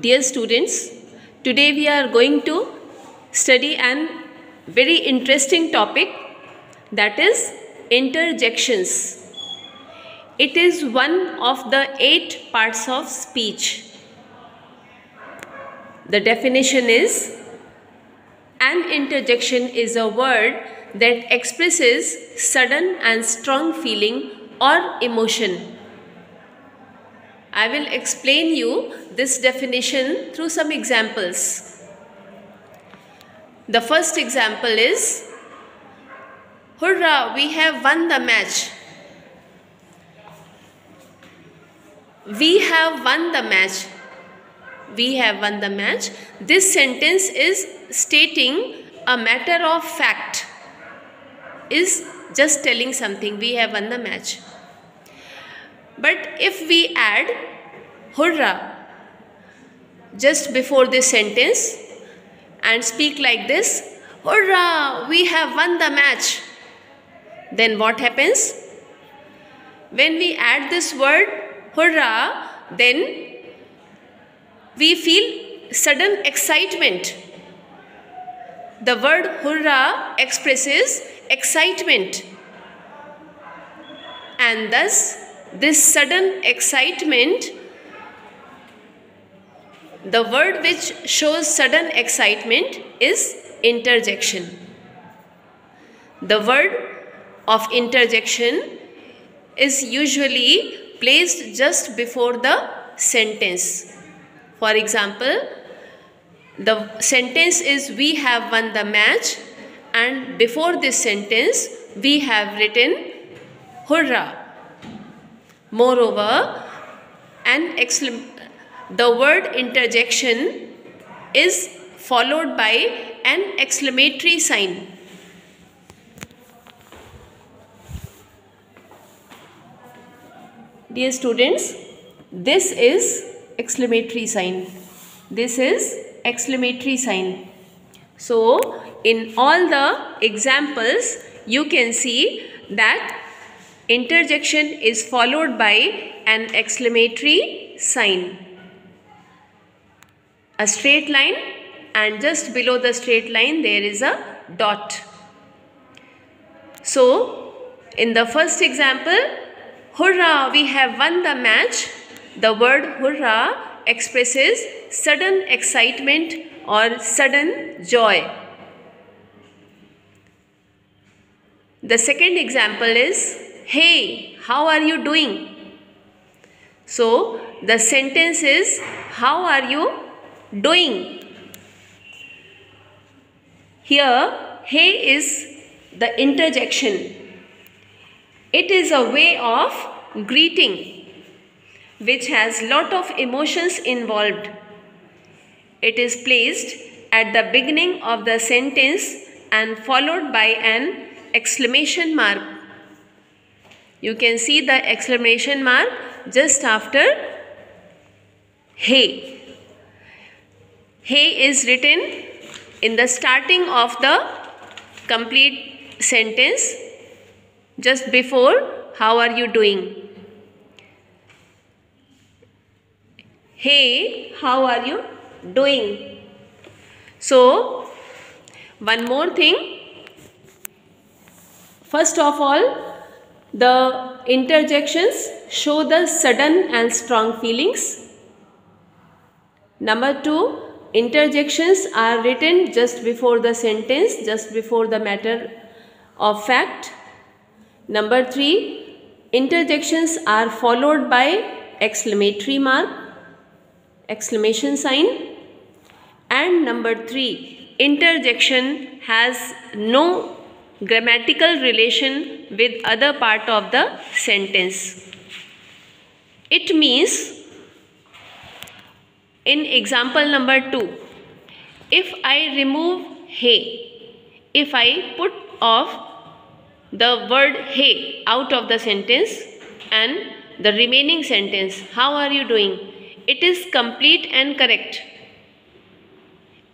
Dear students, today we are going to study an very interesting topic that is interjections. It is one of the eight parts of speech. The definition is an interjection is a word that expresses sudden and strong feeling or emotion. I will explain you this definition through some examples. The first example is Hurrah, we have won the match. We have won the match. We have won the match. This sentence is stating a matter of fact, is just telling something. We have won the match. But if we add hurrah just before this sentence and speak like this, hurrah, we have won the match, then what happens? When we add this word hurrah, then we feel sudden excitement. The word hurrah expresses excitement and thus this sudden excitement the word which shows sudden excitement is interjection. The word of interjection is usually placed just before the sentence. For example the sentence is we have won the match and before this sentence we have written hurrah Moreover, an the word interjection is followed by an exclamatory sign. Dear students, this is exclamatory sign. This is exclamatory sign. So, in all the examples, you can see that Interjection is followed by an exclamatory sign. A straight line and just below the straight line there is a dot. So, in the first example, hurrah, we have won the match. The word hurrah expresses sudden excitement or sudden joy. The second example is Hey, how are you doing? So, the sentence is How are you doing? Here, hey is the interjection. It is a way of greeting which has lot of emotions involved. It is placed at the beginning of the sentence and followed by an exclamation mark you can see the exclamation mark just after hey. Hey is written in the starting of the complete sentence just before how are you doing. Hey, how are you doing? So, one more thing. First of all, the interjections show the sudden and strong feelings. Number two, interjections are written just before the sentence, just before the matter of fact. Number three, interjections are followed by exclamatory mark, exclamation sign. And number three, interjection has no grammatical relation with other part of the sentence. It means in example number 2 if I remove hey if I put off the word hey out of the sentence and the remaining sentence how are you doing? It is complete and correct.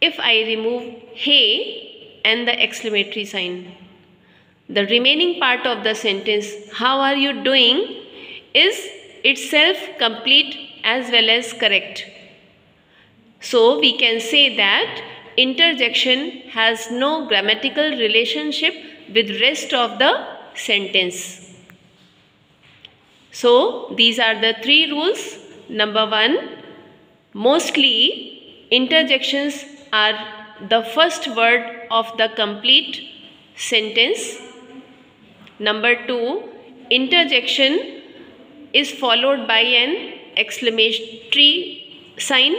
If I remove hey and the exclamatory sign the remaining part of the sentence, how are you doing, is itself complete as well as correct. So we can say that interjection has no grammatical relationship with rest of the sentence. So these are the three rules. Number one, mostly interjections are the first word of the complete sentence. Number two, interjection is followed by an exclamatory sign.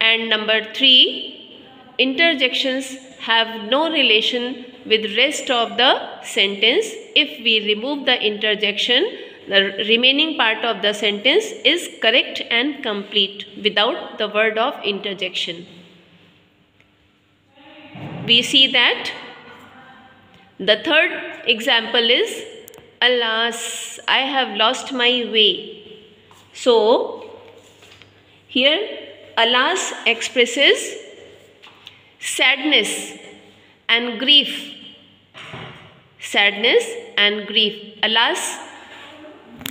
And number three, interjections have no relation with rest of the sentence. If we remove the interjection, the remaining part of the sentence is correct and complete without the word of interjection. We see that the third example is Alas, I have lost my way. So, here alas expresses sadness and grief. Sadness and grief. Alas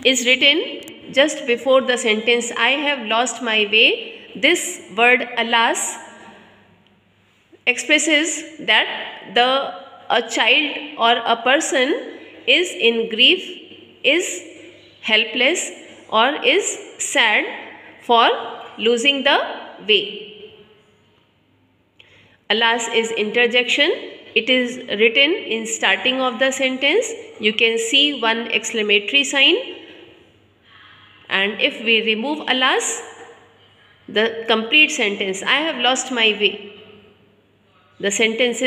is written just before the sentence I have lost my way. This word alas expresses that the a child or a person is in grief, is helpless or is sad for losing the way. Alas is interjection. It is written in starting of the sentence. You can see one exclamatory sign and if we remove alas, the complete sentence, I have lost my way. The sentence